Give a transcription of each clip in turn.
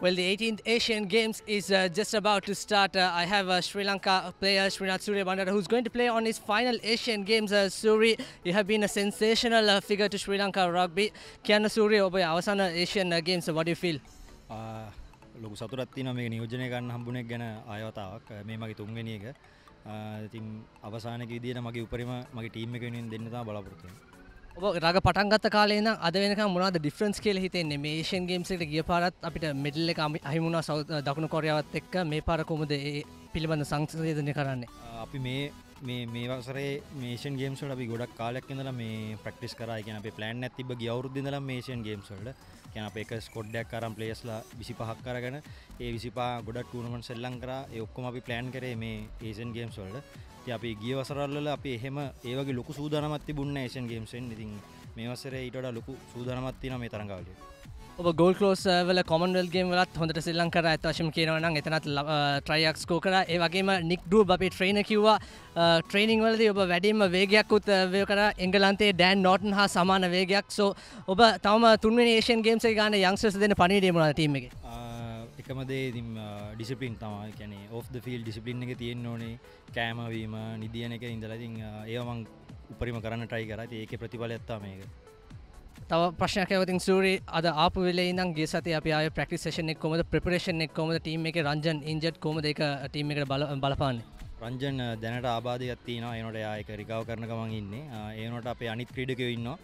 Well, the 18th Asian Games is uh, just about to start. Uh, I have a Sri Lanka player, Srinath Surya Bandara, who's going to play on his final Asian Games. Uh, Suri, you have been a sensational uh, figure to Sri Lanka rugby. Kiana Suri, ඔබ අවසාන Asian uh, Games, uh, what do you feel? Uh, ලොකු සතුරත්තින මේ නියෝජනය ගන්න හම්බුණෙක් ගැන අයවතාවක් මේ මගේ තුන්වෙනි එක ඉතින් අවසානක විදියට මගේ උපරිම මගේ ටීම් එක වෙනුවෙන් දෙන්න තමයි බලාපොරොත්තු වෙන්නේ. ඔබ රග පටන්ගත්ත කාලේ නම් අද වෙනකම් මොනවද ඩිෆරන්ස් කියලා හිතෙන්නේ? මේ ඒෂියන් ගේම්ස් එකට ගිය පාරත් අපිට මෙඩල් එක අහිමුණා සවුත් දකුණු කොරියාවත් එක්ක. මේ පාර කොහොමද ඒ පිළිබඳ සංසන්දනය කරන්නේ? අපි මේ මේ මේ වසරේ මේෂන් ගේම්ස්වල අපි ගොඩක් කාලයක් ඉඳලා මේ ප්‍රක්ටිස් කරා. කියන අපේ ප්ලෑන් එකක් තිබ්බ ගිය අවුරුද්දේ ඉඳලා මේෂන් ගේම්ස් වලට. කියන අපේ එක ස්කොඩ්ඩයක් අරන් ප්ලේයර්ස්ලා 25ක් අරගෙන ඒ 25 ගොඩක් ටූර්නමන්ට් සෙල්ලම් කරා. ඒ ඔක්කොම අපි ප්ලෑන් කරේ මේ ඒෂන් ගේම්ස් වලට. ඉතින් අපි ගිය වසරවල අපි එහෙම ඒ වගේ ලොකු සූදානමක් තිබුණේ ඒෂන් ගේම්ස් වෙන් ඉතින් මේ වසරේ ඊට වඩා ලොකු සූදානමක් තියෙනවා මේ තරඟාවලියට ඔබ ගෝල් කලෝස් uh, වල කොමන්වල් ගේම් වලත් හොඳට සිල්ලං කර ඇත වශම කියනවනම් එතනත් ට්‍රයියක් ස්කෝ කර. ඒ වගේම නික් ඩූ අපේ ට්‍රේන කිව්වා. Uh, ට්‍රේනිං වලද ඔබ වැඩිම වේගයක්කුත් uh, වය කර. එංගලන්තේ ඩෑන් නෝටන් හා සමාන වේගයක්. සෝ ඔබ තවම තුන්වෙනි ඒෂන් ගේම්සේ ගාන යංසස් දෙන පනිඩේමුණ ටීම එක? එකමදේ ඉතින් ඩිසිපලින් තමයි. කැනෙ ඔෆ් ෆිල් ඩිසිපලින් එක තියෙන්න ඕනේ. කෑමවීම නිදියන එක ඉඳලතින් ඒවමං උපරිම කරන්න ටයි කර. ඒක ප්‍රතිඵල ඇත්තා මේක. තව ප්‍රශ්නයක් ඇවතින් සූරි අද ආපු වෙලේ ඉඳන් ගේ සතිය අපි ආයේ ප්‍රැක්ටිස් සෙෂන් එක කොහමද? ප්‍රෙපරේෂන් එක කොහමද? ටීම් එකේ රංජන් ඉන්ජර්ඩ් කොහමද? ඒක ටීම් එකට බල බලපාන්නේ. රංජන් දැනට ආබාධයක් තියෙනවා. ඒනොට එයා ඒක රිකව කරන ගමන් ඉන්නේ. ඒනොට අපේ අනිත් ක්‍රීඩකයෝ ඉන්නවා.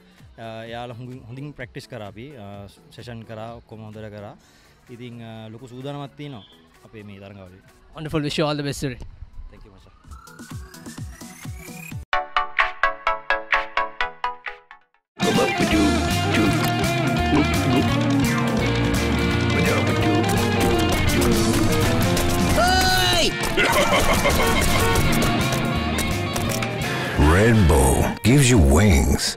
එයාලා හොඳින් ප්‍රැක්ටිස් කරා අපි. සෙෂන් කරා ඔක්කොම හොඳට කරා. ඉතින් ලොකු සූදානමක් තියෙනවා අපේ මේ තරඟවලේ wonderful. Wish you all the best Suri Red Bull gives you wings.